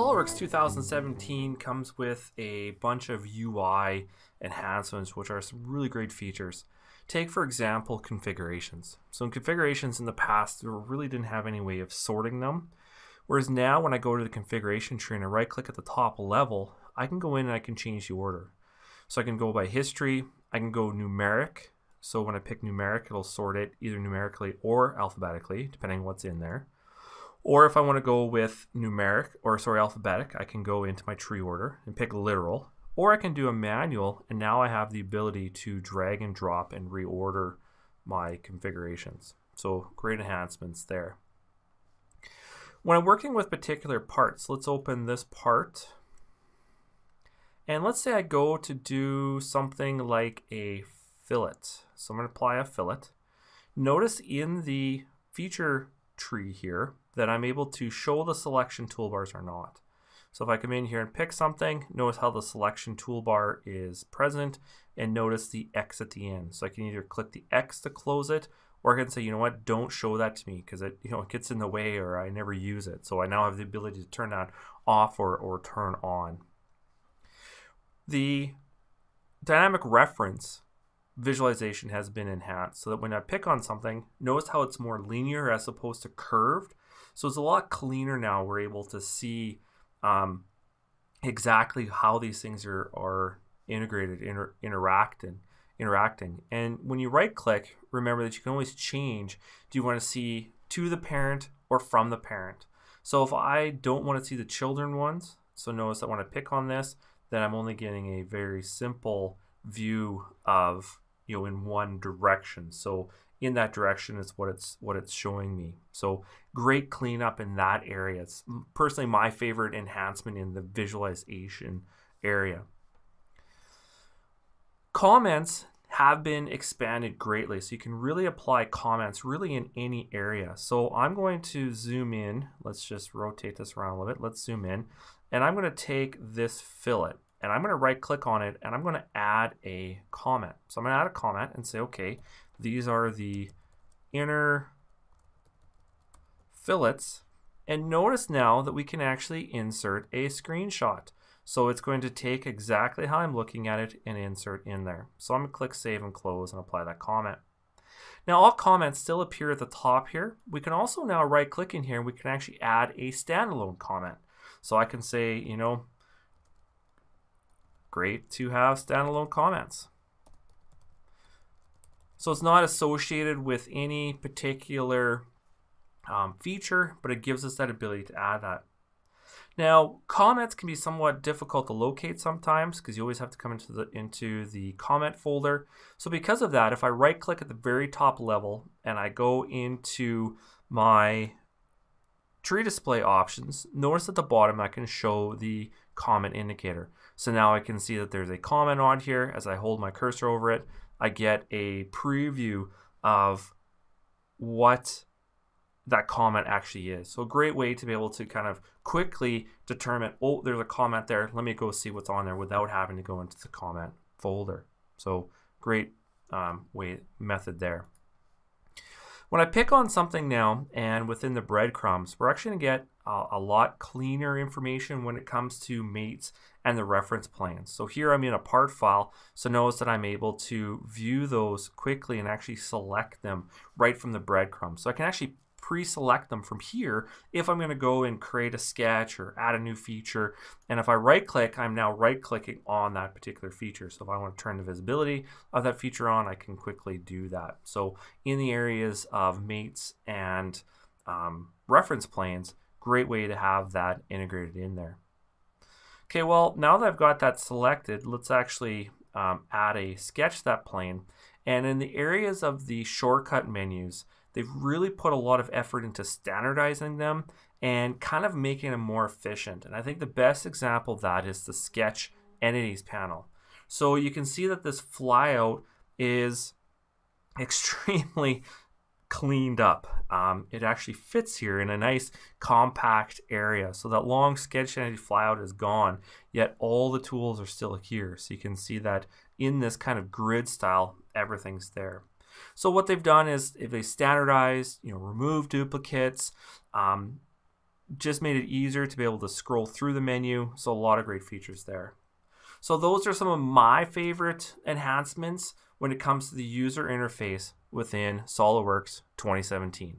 SolidWorks 2017 comes with a bunch of UI enhancements, which are some really great features. Take, for example, configurations. So in configurations in the past, we really didn't have any way of sorting them. Whereas now when I go to the configuration tree and I right click at the top level, I can go in and I can change the order. So I can go by history, I can go numeric. So when I pick numeric, it'll sort it either numerically or alphabetically, depending what's in there. Or if I want to go with numeric, or sorry, alphabetic, I can go into my tree order and pick literal. Or I can do a manual, and now I have the ability to drag and drop and reorder my configurations. So great enhancements there. When I'm working with particular parts, let's open this part. And let's say I go to do something like a fillet. So I'm going to apply a fillet. Notice in the feature tree here that I'm able to show the selection toolbars or not. So if I come in here and pick something, notice how the selection toolbar is present and notice the X at the end. So I can either click the X to close it or I can say, you know what, don't show that to me because it, you know, it gets in the way or I never use it. So I now have the ability to turn that off or, or turn on. The dynamic reference visualization has been enhanced so that when I pick on something, notice how it's more linear as opposed to curved. So it's a lot cleaner now. We're able to see um, exactly how these things are, are integrated, inter interacting, interacting. And when you right click, remember that you can always change. Do you want to see to the parent or from the parent? So if I don't want to see the children ones, so notice that when I pick on this, then I'm only getting a very simple view of you know in one direction. So in that direction is what it's what it's showing me. So great cleanup in that area. It's personally my favorite enhancement in the visualization area. Comments have been expanded greatly, so you can really apply comments really in any area. So I'm going to zoom in. Let's just rotate this around a little bit. Let's zoom in, and I'm going to take this fillet and I'm going to right click on it and I'm going to add a comment. So I'm going to add a comment and say, okay, these are the inner fillets. And notice now that we can actually insert a screenshot. So it's going to take exactly how I'm looking at it and insert in there. So I'm going to click Save and Close and apply that comment. Now all comments still appear at the top here. We can also now right click in here and we can actually add a standalone comment. So I can say, you know, great to have standalone comments. So it's not associated with any particular um, feature, but it gives us that ability to add that. Now, comments can be somewhat difficult to locate sometimes because you always have to come into the into the comment folder. So because of that, if I right click at the very top level and I go into my tree display options, notice at the bottom I can show the comment indicator. So now I can see that there's a comment on here. As I hold my cursor over it, I get a preview of what that comment actually is. So a great way to be able to kind of quickly determine, oh, there's a comment there. Let me go see what's on there without having to go into the comment folder. So great um, way method there. When I pick on something now and within the breadcrumbs, we're actually going to get a, lot cleaner information when it comes to mates and the reference planes. So here I'm in a part file, so notice that I'm able to view those quickly and actually select them right from the breadcrumbs. So I can actually pre-select them from here if I'm going to go and create a sketch or add a new feature. And if I right click, I'm now right clicking on that particular feature. So if I want to turn the visibility of that feature on, I can quickly do that. So in the areas of mates and um, reference planes, great way to have that integrated in there. Okay, well, now that I've got that selected, let's actually um, add a sketch to that plane. And in the areas of the shortcut menus, they've really put a lot of effort into standardizing them and kind of making them more efficient. And I think the best example of that is the sketch entities panel. So you can see that this flyout is extremely cleaned up. Um, it actually fits here in a nice compact area. So that long sketch entity flyout is gone, yet all the tools are still here. So you can see that in this kind of grid style, everything's there. So what they've done is if they standardized, you know, remove duplicates, um, just made it easier to be able to scroll through the menu. So a lot of great features there. So those are some of my favorite enhancements when it comes to the user interface within SOLIDWORKS 2017.